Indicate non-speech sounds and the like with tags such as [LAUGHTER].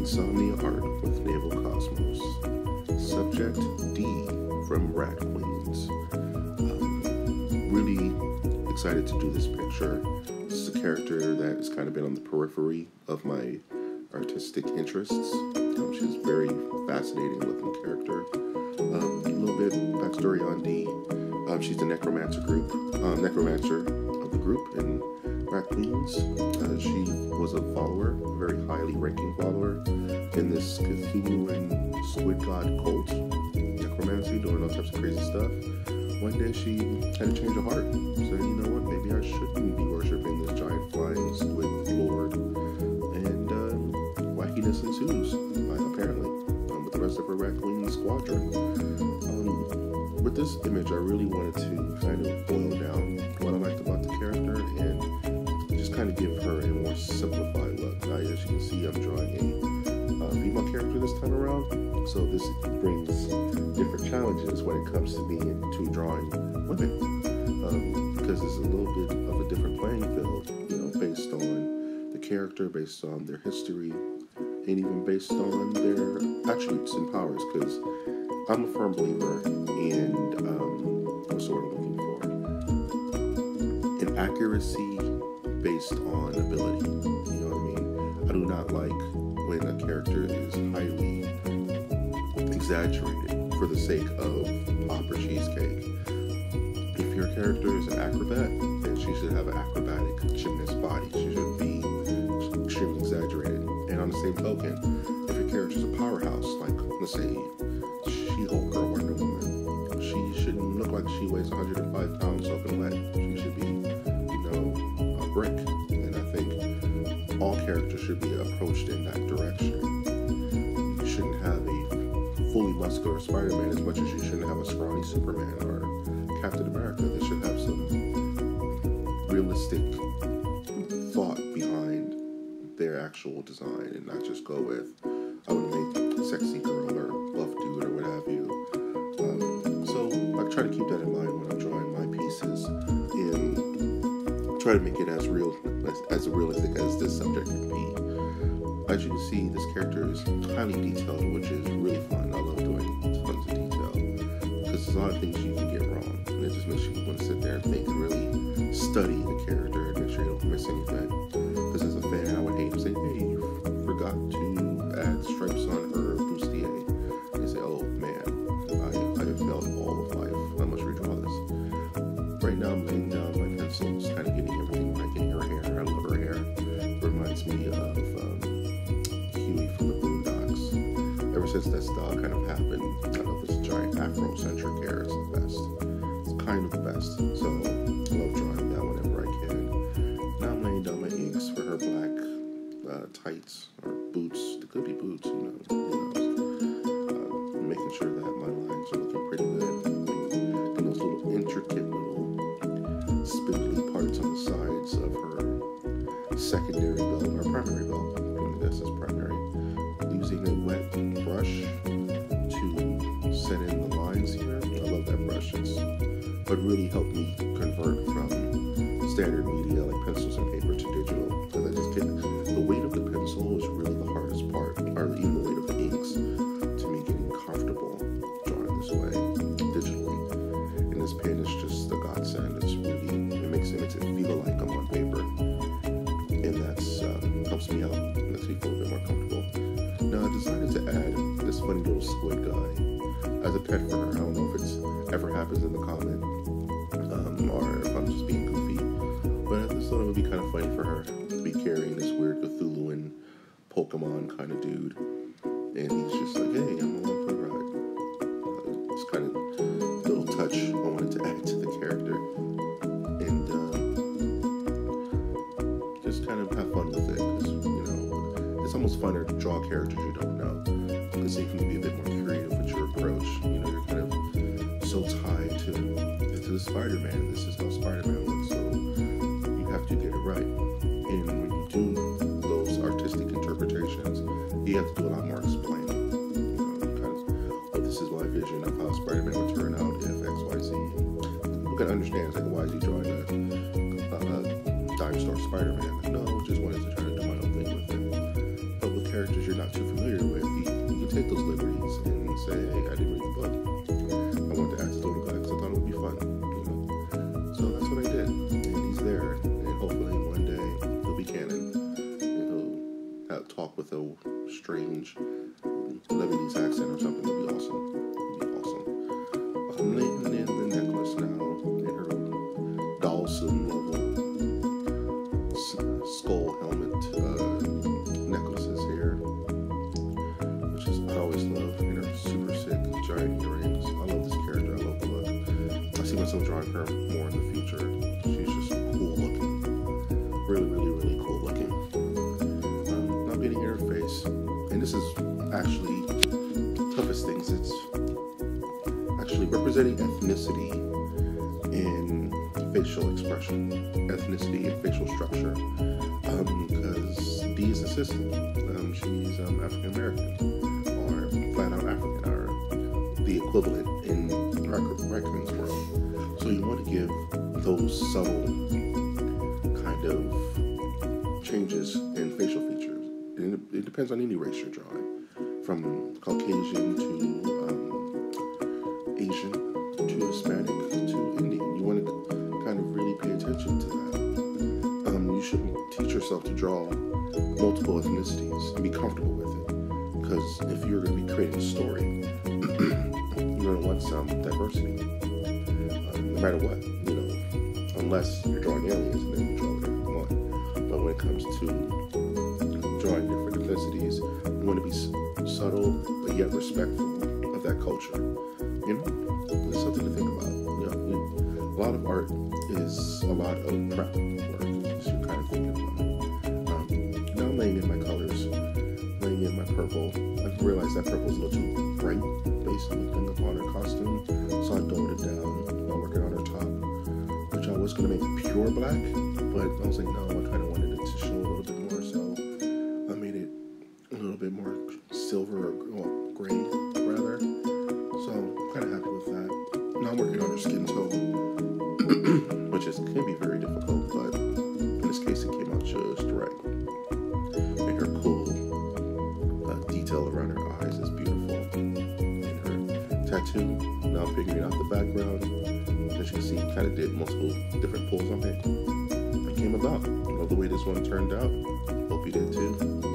Insomnia Art with Naval Cosmos. Subject Dee from Rat Queens. Um, really excited to do this picture. This is a character that has kind of been on the periphery of my artistic interests. Um, she's a very fascinating looking character. Um, a little bit backstory on Dee. Um, she's the necromancer group, um, necromancer of the group in Rat Queens. Uh, she was a follower, a very highly ranking follower in this Cthulhuan squid god cult, necromancy, doing all types of crazy stuff. One day she had a change of heart. Said, you know what, maybe I shouldn't be worshiping this giant flying squid lord. And uh, wackiness ensues, apparently, um, with the rest of her Queen squadron. Um, with this image, I really wanted to kind of boil down give her a more simplified look. Now, as you can see, I'm drawing a uh, female character this time around, so this brings different challenges when it comes to me to drawing women, um, because it's a little bit of a different playing field, you know, based on the character, based on their history, and even based on their attributes and powers. Because I'm a firm believer in um, what's the word I'm looking for? In accuracy based on ability. You know what I mean? I do not like when a character is highly exaggerated for the sake of pop or cheesecake. If your character is an acrobat, then she should have an acrobatic gymnast body. She should be extremely exaggerated. And on the same token, if your character is a powerhouse, like let's say She-Hulk or Wonder Woman, she shouldn't look like she weighs 105 pounds brick. And I think all characters should be approached in that direction. You shouldn't have a fully muscular Spider-Man as much as you shouldn't have a scrawny Superman or Captain America. They should have some realistic thought behind their actual design and not just go with I want to make sexy girl or buff dude or what have you. Try to make it as real as, as realistic as this subject can be. As you can see, this character is highly detailed, which is really fun. I love doing tons of detail because there's a lot of things you can get wrong, and it just makes you want to sit there and think and really study the character and make sure you don't miss anything. Boondocks. Ever since that style kind of happened, I love this giant Afrocentric hair. It's the best. It's kind of the best. So really helped me convert from standard media like pencils and paper to digital. Because I just get the weight of the pencil was really the hardest part, or even the weight of the inks, to me getting comfortable drawing this way digitally. And this pen is just a godsend. It's really it makes it makes it feel like I'm on paper, and that's uh, helps me out. Makes me feel a bit more comfortable. Now I decided to add this funny little squid guy as a pet for her. I don't know if it's ever happens in the comment, um, Just being goofy. But I just thought it would be kind of funny for her to be carrying this weird Cthulhuan Pokemon kind of dude, and he's just like, "Hey, I'm along for the ride." It's kind of little touch I wanted to add to the character, and uh, just kind of have fun with it. You know, it's almost funner to draw characters you don't know, because you can be a bit more creative with your approach. You know, you're kind of so tied to the Spider-Man. This is how Spider-Man looks, so you have to get it right. And when you do those artistic interpretations, you have to do a lot more explaining. You know, kind of, oh, this is my vision of how Spider-Man would turn out if X, Y, Z. You can understand, like, why is he drawing a, a, dime store Spider-Man? Like, no, just wanted to try to do my own thing with it. But with characters characters you're not too familiar with, you, you can take those liberties and say, hey, I look. I see myself drawing her more in the future. She's just cool looking, really, really, really cool looking. Um, not beating her face, and this is actually the toughest things. It's actually representing ethnicity in facial expression, ethnicity and facial structure. Because Dee is a sister. Um, she's um, African American, or flat out African, or the equivalent in Reichman's world. So you want to give those subtle kind of changes in facial features. And it, it depends on any race you're drawing, from Caucasian to um, Asian to Hispanic to Indian. You want to kind of really pay attention to that. Um, you should teach yourself to draw multiple ethnicities and be comfortable with it. Because if you're going to be creating a story, [CLEARS THROAT] you're going to want some diversity. No matter what, you know, unless you're drawing aliens and then you draw whatever you want. But when it comes to drawing different ethnicities, you want to be subtle but yet respectful of that culture. You know, it's something to think about. You know, a lot of art is a lot of prep work, I realized that purple is a little too bright based on the her costume, so I dulled it down while working on her top, which I was going to make pure black, but I was like, no, I kind of wanted it to show a little bit more, so I made it a little bit more silver or well, gray, tattoo, now I'm figuring out the background. As you can see, kind of did multiple different pulls on it. It came about. Love the way this one turned out. Hope you did too.